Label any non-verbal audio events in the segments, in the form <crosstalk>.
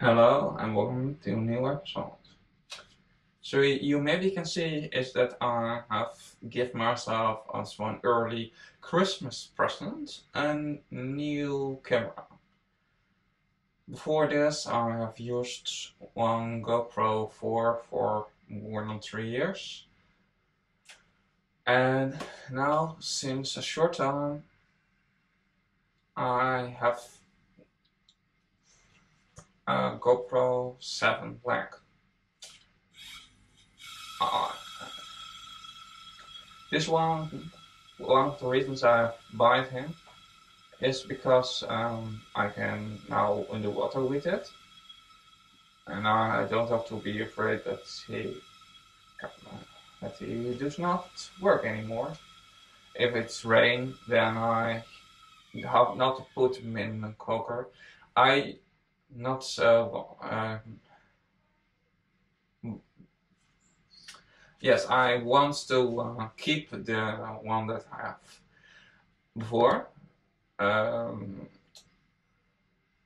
Hello and welcome to a new episode. So you maybe can see is that I have given myself as one early Christmas present a new camera. Before this I have used one GoPro 4 for more than 3 years. And now since a short time I have a GoPro 7 Black. Uh, this one, one of the reasons I buy him is because um, I can now underwater with it. And I don't have to be afraid that he that he does not work anymore. If it's rain, then I have not to put him in the cooker. I not so. Uh, yes, I want to uh, keep the one that I have before. Um,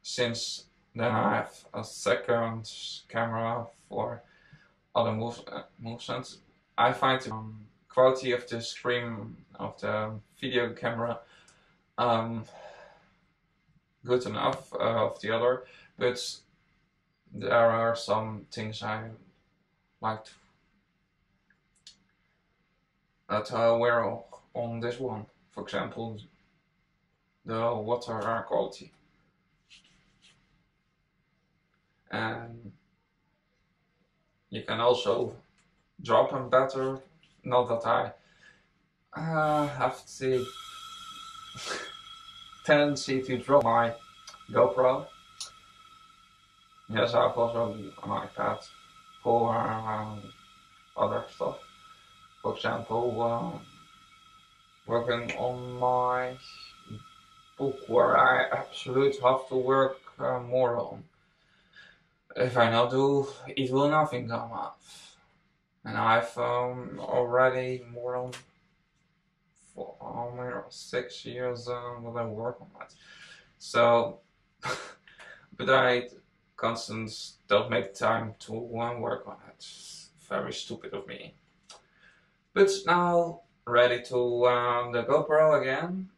since then I have a second camera for other moves, uh, movements. I find the um, quality of the screen of the video camera um, good enough uh, of the other, but there are some things I liked that uh, were on this one. For example, the water quality. And you can also drop them better. Not that I uh, have the <laughs> tendency to drop my GoPro. Yes, I've also an iPad for um, other stuff. For example, um, working on my book where I absolutely have to work uh, more on. If I not do, it will nothing come up. And I've um, already more than four, almost six years uh, that I work on that. So, <laughs> but I constant don't make time to work on it. Very stupid of me. But now ready to uh, the GoPro again.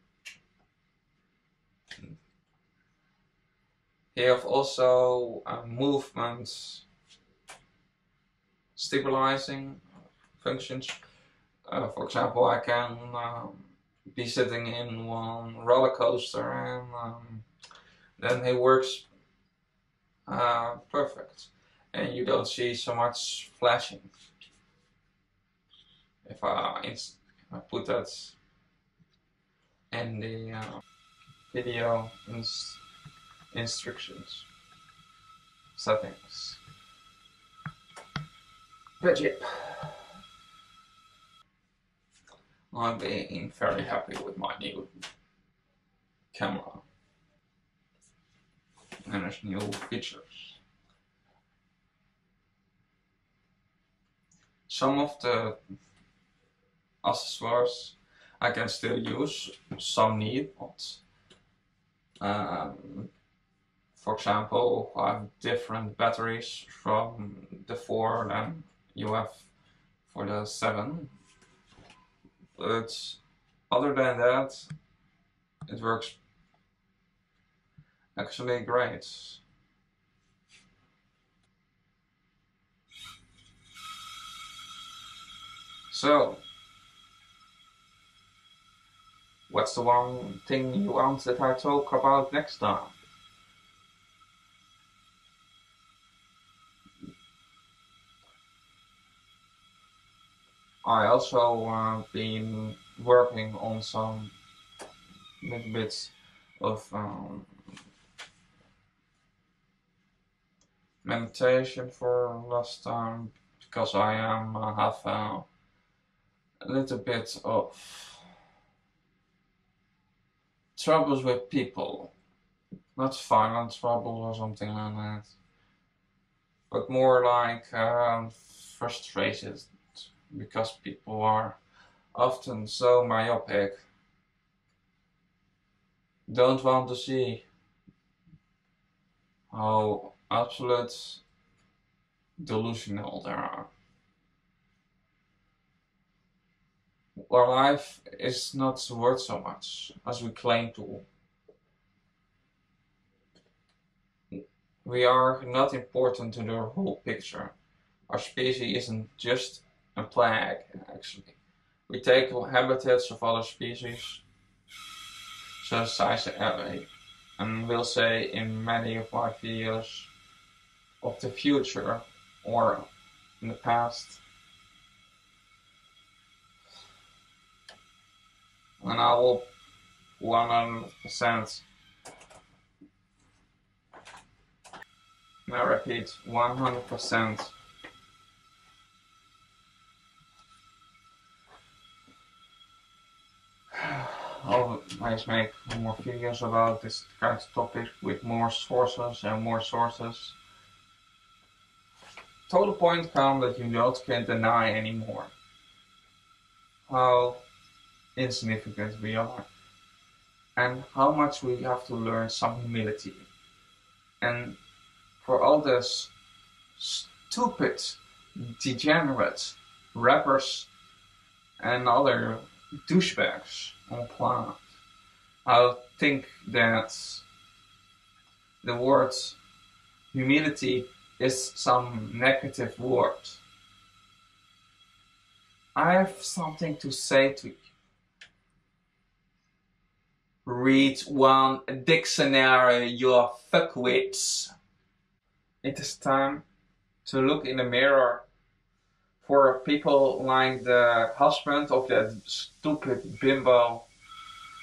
Here have also uh, movement stabilizing functions. Uh, for example, I can um, be sitting in one roller coaster and um, then it works uh, perfect and you don't see so much flashing. If I, I put that in the uh, video ins instructions settings. But yep. I'm being very happy with my new camera its new features. Some of the accessories I can still use, some need. Um, for example, I have different batteries from the 4 than you have for the 7 but other than that, it works actually great. So, what's the one thing you want that I talk about next time? I also uh, been working on some little bits of um, meditation for last time because I am uh, have a little bit of troubles with people, not violent trouble or something like that, but more like um, frustrated because people are often so myopic, don't want to see how absolute delusional there are. Our life is not worth so much as we claim to. We are not important to the whole picture. Our species isn't just a plague, actually. We take habitats of other species, such as LA, and will say in many of my videos of the future or in the past. And I will 100% Now repeat 100% I'll always make more videos about this kind of topic with more sources and more sources. Total point come that you don't can deny anymore how insignificant we are and how much we have to learn some humility. And for all this stupid, degenerate rappers and other douchebags on planet. I think that the word humility is some negative word. I have something to say to you. Read one dictionary, you fuckwits. It is time to look in the mirror for people like the husband of that stupid bimbo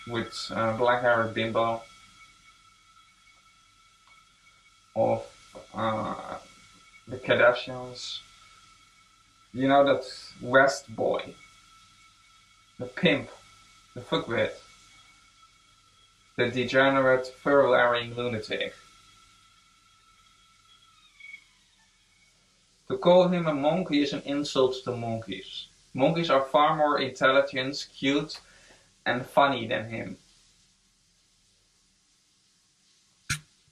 with uh, black hair bimbo of uh, the Kardashians. You know that West boy, the pimp, the fuckwit, the degenerate fur-wearing lunatic. To call him a monkey is an insult to monkeys. Monkeys are far more intelligent, cute, and funny than him.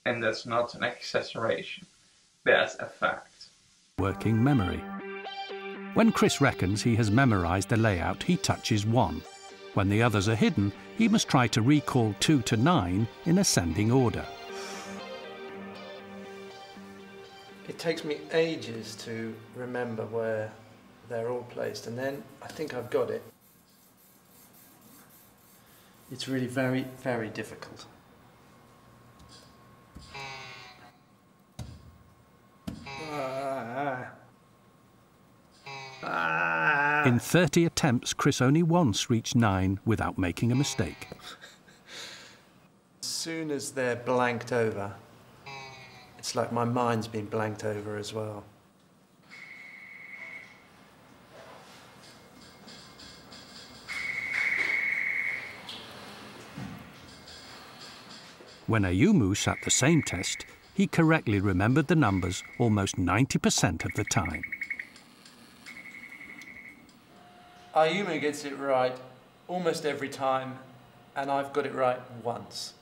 And that's not an exaggeration. That's a fact. Working memory. When Chris reckons he has memorised the layout, he touches 1. When the others are hidden, he must try to recall 2 to 9 in ascending order. It takes me ages to remember where they're all placed, and then I think I've got it. It's really very, very difficult. In 30 attempts, Chris only once reached 9 without making a mistake. As soon as they're blanked over, it's like my mind's been blanked over as well. When Ayumu sat the same test, he correctly remembered the numbers almost 90% of the time. Ayumu gets it right almost every time, and I've got it right once.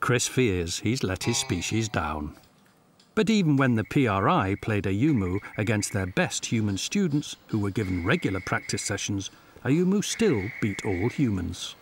Chris fears he's let his species down. But even when the PRI played Ayumu against their best human students who were given regular practice sessions, Ayumu still beat all humans.